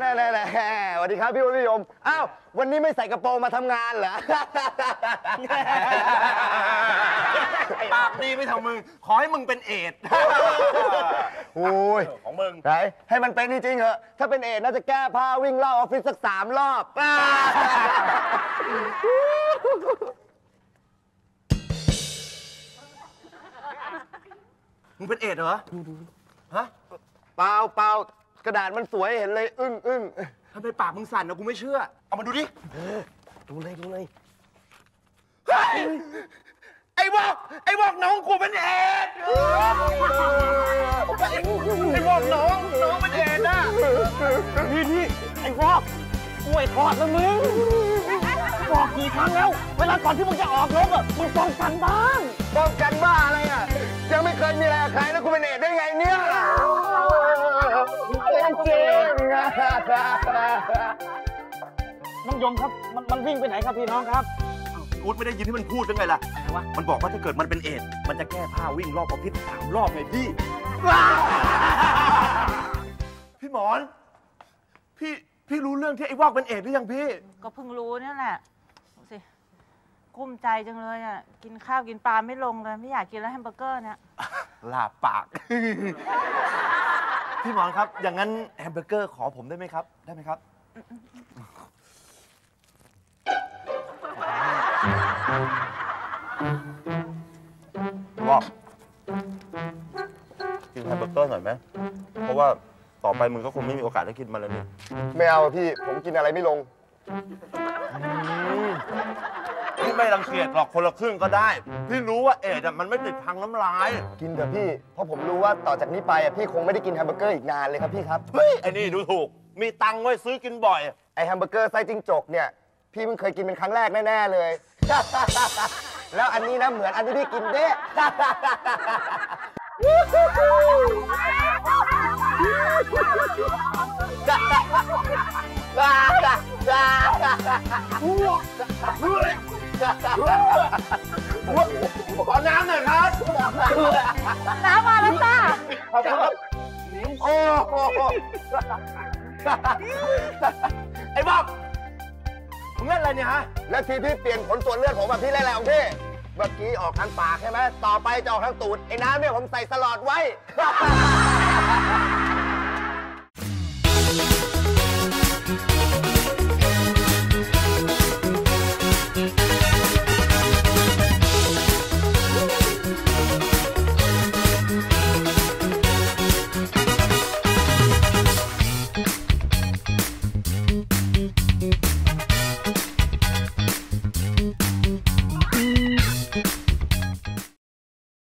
แน่แน่แน่สวัสดีครับพี่วุฒินิยม อ้าว วันนี้ไม่ใส่กระโปรงมาทำงานเหรอ ปากดีไม่เท่ามึง ขอให้มึงเป็นเอดโอ้ยของมึงไหนให้มันเป็นจริงๆเหอะ ถ้าเป็นเอดน่าจะแก้ผ้าวิ่งรอบออฟฟิศสักสามรอบมึงเป็นเอดเหรอ ฮะ เปล่าเปล่า กระดาษมันสวยเห็นเลย อึ้งอึ้งทำไมปากมึงสั่นนะกูไม่เชื่อ เอามาดูดิ ดูเลยดูเลยเฮ้ยไอ้บอกไอ้บอกน้องกูเป็นเอดส์ไอ้บอกน้องน้องเป็นเอดส์อะนี่นี่ไอ้วอกกล้วยทอดนะมึงบอกกี่ครั้งแล้ว เวลาก่อนที่มึงจะออกรบอะมึงป้องกันบ้าง น้องยมครับมันมันวิ่งไปไหนครับพี่น้องครับกูไม่ได้ยินที่มันพูดยังไงล่ะ อะไรวะ มันบอกว่าถ้าเกิดมันเป็นเอดส์มันจะแก้ผ้าวิ่งรอบออฟฟิศสามรอบไงพี่ พี่หมอน พี่พี่รู้เรื่องที่ไอ้วอกเป็นเอดส์หรือยังพี่ ก็เพิ่งรู้เนี่ยแหละดูสิกลุ้มใจจังเลยอะ กินข้าวกินปลาไม่ลงเลย ไม่อยากกินแล้วแฮมเบอร์เกอร์เนี่ย ลาปาก พี่หมอนครับ อย่างนั้นแฮมเบอร์เกอร์ขอผมได้ไหมครับ ได้ไหมครับบอกกินแฮมเบอร์เกอร์หน่อยไหม เพราะว่าต่อไปมึงก็คงไม่มีโอกาสได้กินมันแล้วนี่ไม่เอาอะพี่ ผมกินอะไรไม่ลงพี่ ไม่รังเกียจหรอกคนละครึ่งก็ได้ พี่รู้ว่าเอดส์อะมันไม่ติดทางน้ำลาย กินเถอะพี่ เพราะผมรู้ว่าต่อจากนี้ไปอะพี่คงไม่ได้กินแฮมเบอร์เกอร์อีกนานเลยครับพี่ครับเฮ้ยไอ้นี่ดูถูก มีตังค์ไว้ซื้อกินบ่อย ไอ้แฮมเบอร์เกอร์ไส้จิ้งจกเนี่ยพี่เพิ่งเคยกินเป็นครั้งแรกแน่ๆเลย แล้วอันนี้นะเหมือนอันที่พี่กินเด๊ะ ขอน้ำหน่อยครับน้ำมาแล้วจ้าโอ้โหไอ้บอกมึงเล่นอะไรเนี่ยฮะ แล้วทีพี่เปลี่ยนผลตรวจเลือดผมแบบพี่เล่นอะไรของพี่เมื่อกี้ออกทางปากใช่ไหม ต่อไปจะออกทางตูด ไอ้น้ำเนี่ยผมใส่สลอดไว้